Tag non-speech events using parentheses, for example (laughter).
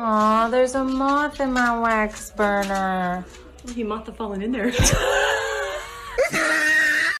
Aw, there's a moth in my wax burner. Oh, he moth have fallen in there. (laughs)